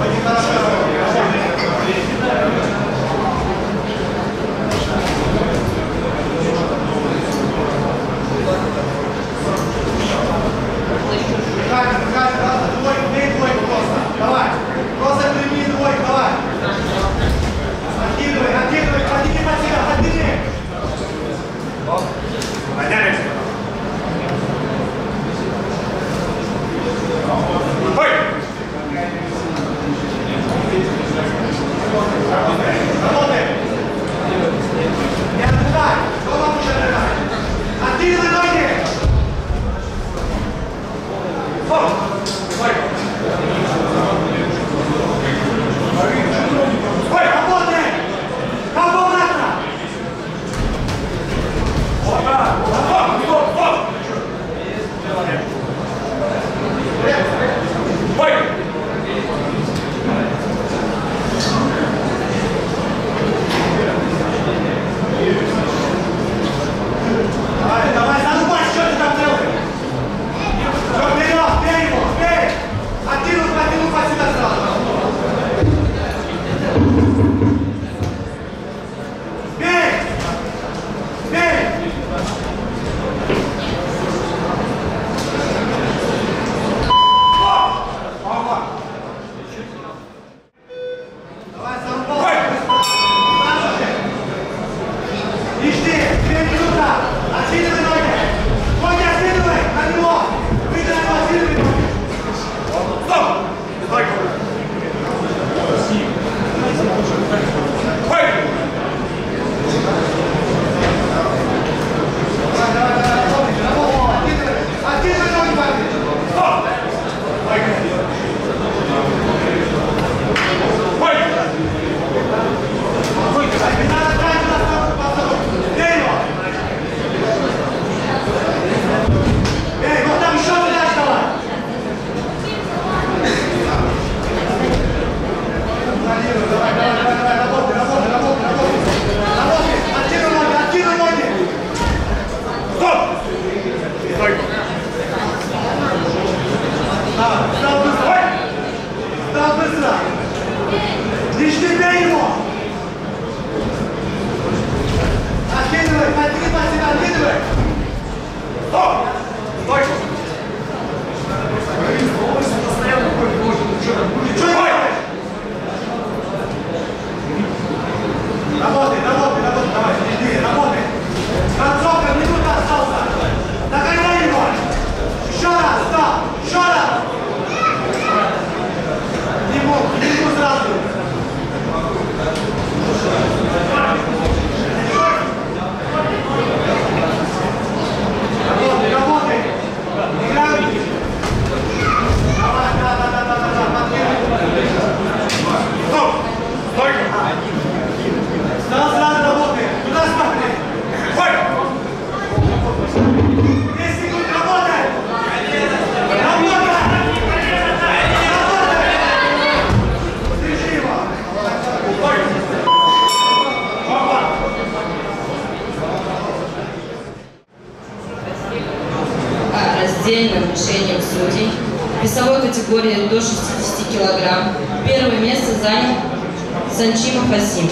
Они хорошо Daha fazla. Diştirmeyin o. Hadi gidiver, hadi gidiver, hadi gidiver. Hop! Başla. Отдельным решением судей весовой категории до 60 килограмм первое место занял Санчимов Асим.